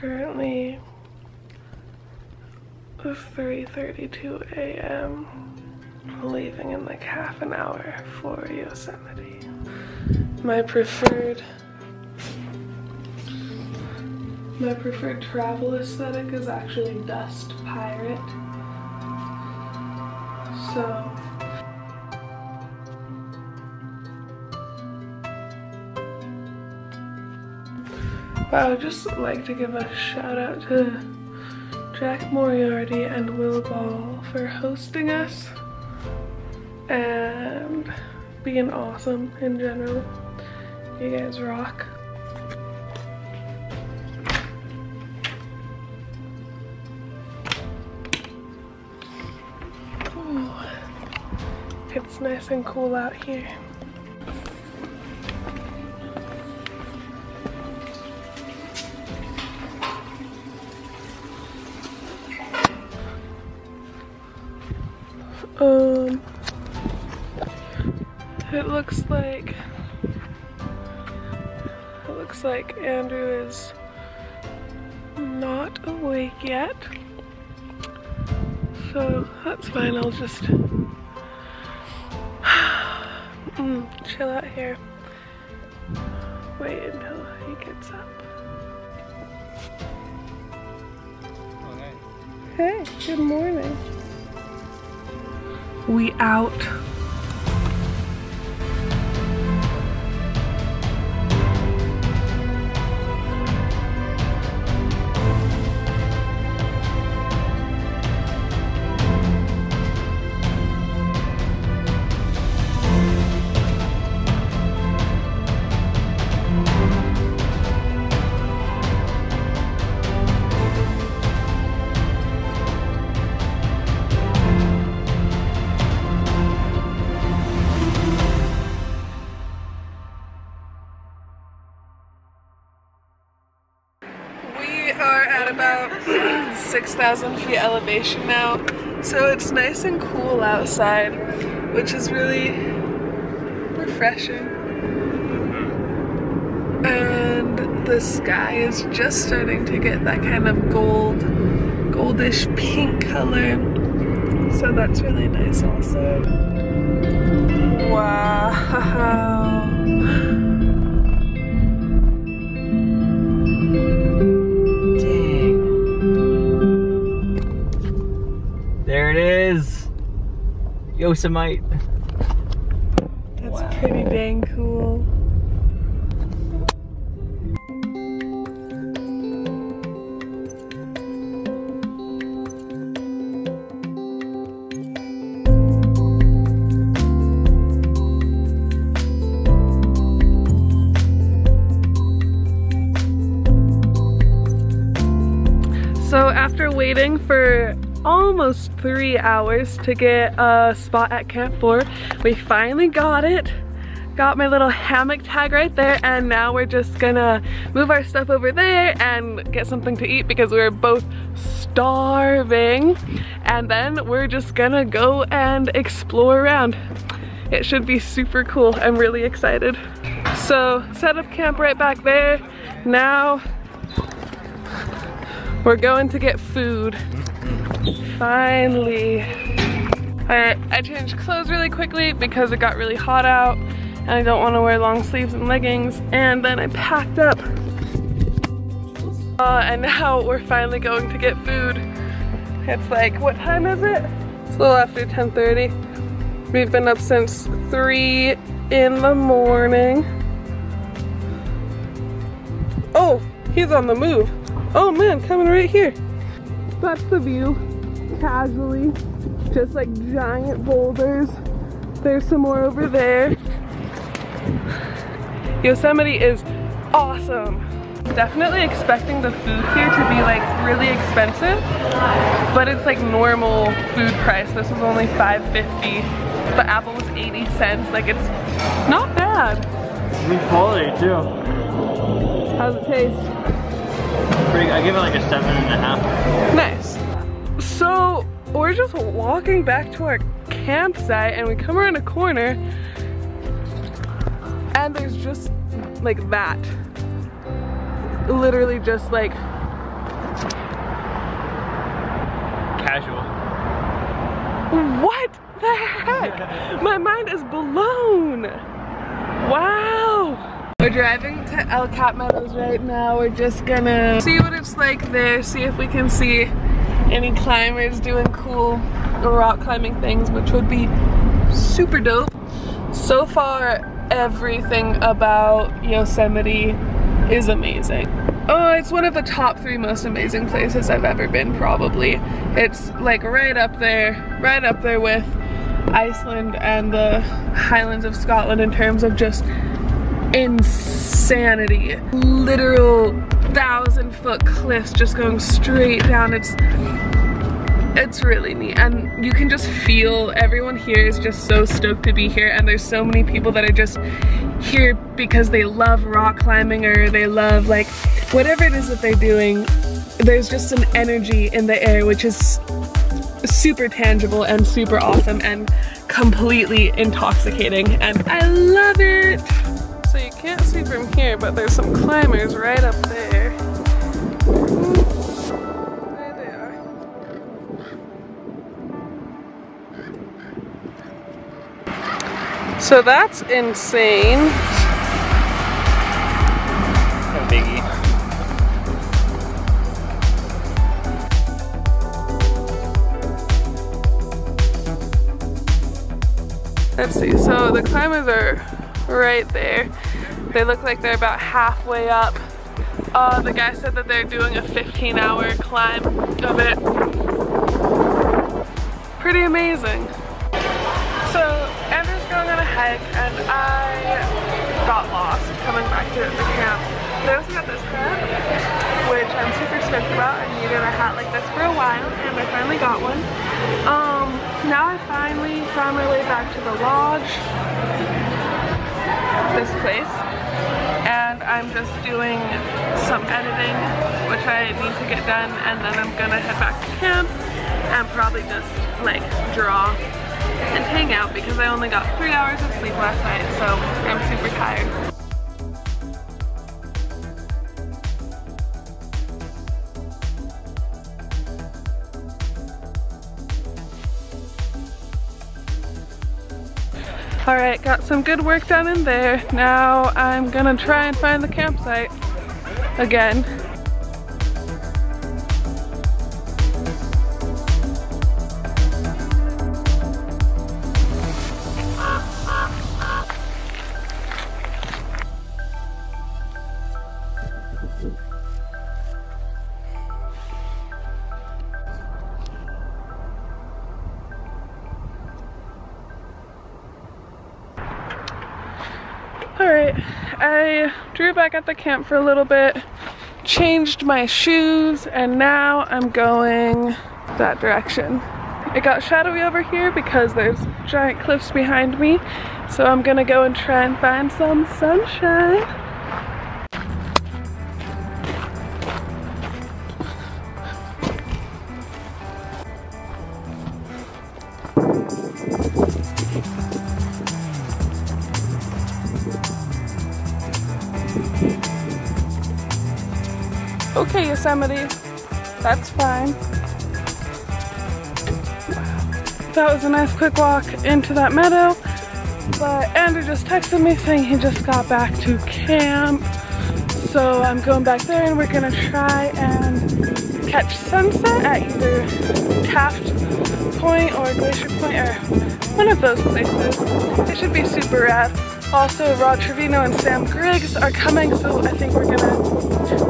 Currently, it's 3.32 a.m. Leaving in like half an hour for Yosemite. My preferred my preferred travel aesthetic is actually Dust Pirate. So But I would just like to give a shout out to Jack Moriarty and Will Ball for hosting us and being awesome in general. You guys rock. It's nice and cool out here. It looks like it looks like Andrew is not awake yet. So that's fine, I'll just mm, chill out here. Wait until he gets up. Hey, good morning. We out. At about 6,000 feet elevation now, so it's nice and cool outside, which is really refreshing. And the sky is just starting to get that kind of gold, goldish pink color, so that's really nice also. Wow. Yosemite. That's Wow. pretty dang cool. So after waiting for almost three hours to get a spot at Camp 4, we finally got it. Got my little hammock tag right there and now we're just gonna move our stuff over there and get something to eat because we're both starving. And then we're just gonna go and explore around. It should be super cool. I'm really excited. So set up camp right back there. Now we're going to get food. Mm-hmm. Finally. Alright, I changed clothes really quickly because it got really hot out and I don't want to wear long sleeves and leggings. And then I packed up. Uh, and now we're finally going to get food. It's like, what time is it? It's a little after 10.30. We've been up since 3 in the morning. Oh, he's on the move. Oh man, coming right here. That's the view, casually. Just like giant boulders. There's some more over there. Yosemite is awesome. Definitely expecting the food here to be like really expensive, but it's like normal food price. This was only $5.50. The apple was 80 cents. Like it's not bad. Good quality too. How's it taste? Pretty, I give it like a seven and a half. Nice. So we're just walking back to our campsite and we come around a corner and there's just like that. Literally just like casual. What the heck? My mind is blown. Wow. We're driving to El Cap Meadows right now. We're just gonna see what it's like there, see if we can see any climbers doing cool rock climbing things, which would be super dope. So far, everything about Yosemite is amazing. Oh, it's one of the top three most amazing places I've ever been, probably. It's like right up there, right up there with Iceland and the Highlands of Scotland in terms of just insanity. Literal thousand foot cliffs just going straight down. It's it's really neat. And you can just feel everyone here is just so stoked to be here. And there's so many people that are just here because they love rock climbing or they love like whatever it is that they're doing there's just an energy in the air which is super tangible and super awesome and completely intoxicating. And I love it so you can't see from here but there's some climbers right up there There they are. So that's insane. Biggie. Let's see, so the climbers are right there. They look like they're about halfway up. Uh, the guy said that they're doing a 15 hour climb of it. Pretty amazing. So Andrew's going on a hike and I got lost coming back to the camp. They also got this crab, which I'm super stoked about. I needed a hat like this for a while and I finally got one. Um, now I finally found my way back to the lodge, this place, and I'm just doing some editing, which I need to get done, and then I'm gonna head back to camp and probably just like draw and hang out because I only got three hours of sleep last night, so I'm super tired. Alright, got some good work done in there. Now I'm gonna try and find the campsite again. Back at the camp for a little bit, changed my shoes, and now I'm going that direction. It got shadowy over here because there's giant cliffs behind me, so I'm gonna go and try and find some sunshine. Okay, Yosemite. That's fine. That was a nice quick walk into that meadow. But Andrew just texted me saying he just got back to camp. So I'm going back there and we're gonna try and catch sunset at either Taft Point or Glacier Point or one of those places. It should be super rad. Also, Rod Trevino and Sam Griggs are coming, so I think we're gonna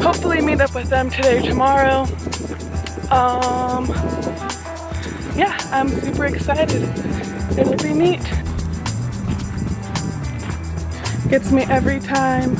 hopefully meet up with them today or tomorrow. Um, yeah, I'm super excited. It'll be neat. Gets me every time.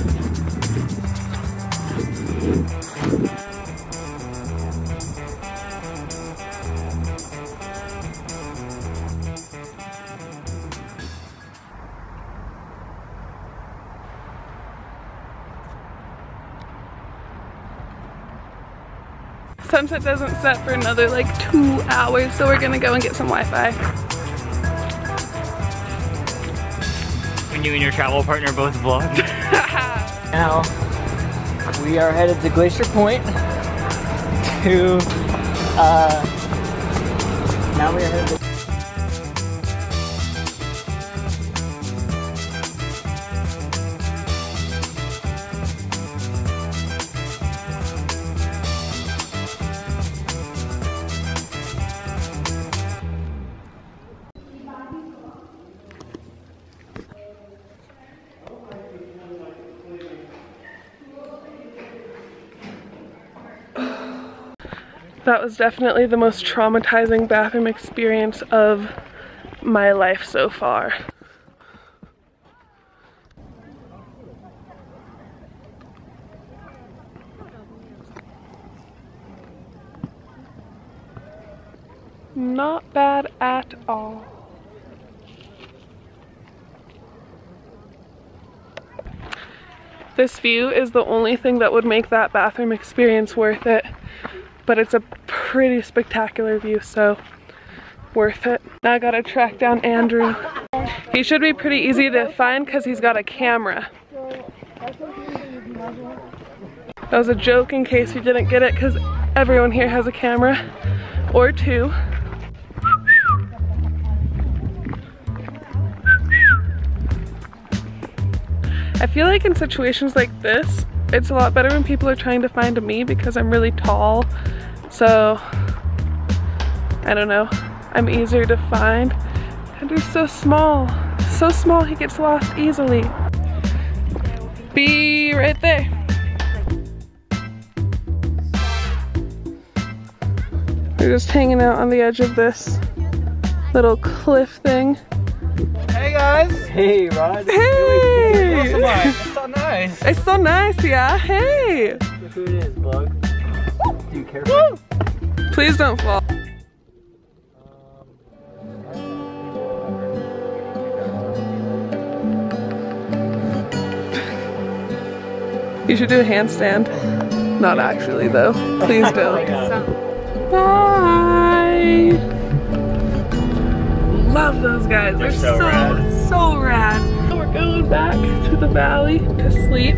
Sunset doesn't set for another like two hours, so we're gonna go and get some Wi-Fi. When you and your travel partner both vlog. now, we are headed to Glacier Point to uh, Now we are headed That was definitely the most traumatizing bathroom experience of my life so far. Not bad at all. This view is the only thing that would make that bathroom experience worth it but it's a pretty spectacular view, so worth it. Now I gotta track down Andrew. He should be pretty easy to find because he's got a camera. That was a joke in case you didn't get it because everyone here has a camera or two. I feel like in situations like this, it's a lot better when people are trying to find me because I'm really tall. So, I don't know. I'm easier to find. Andrew's so small. So small he gets lost easily. Be right there. We're just hanging out on the edge of this little cliff thing. Hey guys! Hey Rod! Hey! It's so nice! It's so nice, yeah? Hey! Look who it is, Bug. Do you careful. Please don't fall. You should do a handstand. Not actually though. Please don't. Bye! Love those guys. They're, They're so so, rad. so rad. We're going back to the valley to sleep.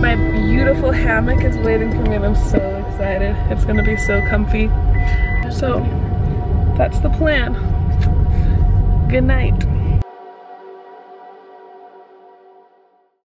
My beautiful hammock is waiting for me and I'm so excited. It's gonna be so comfy. So that's the plan. Good night.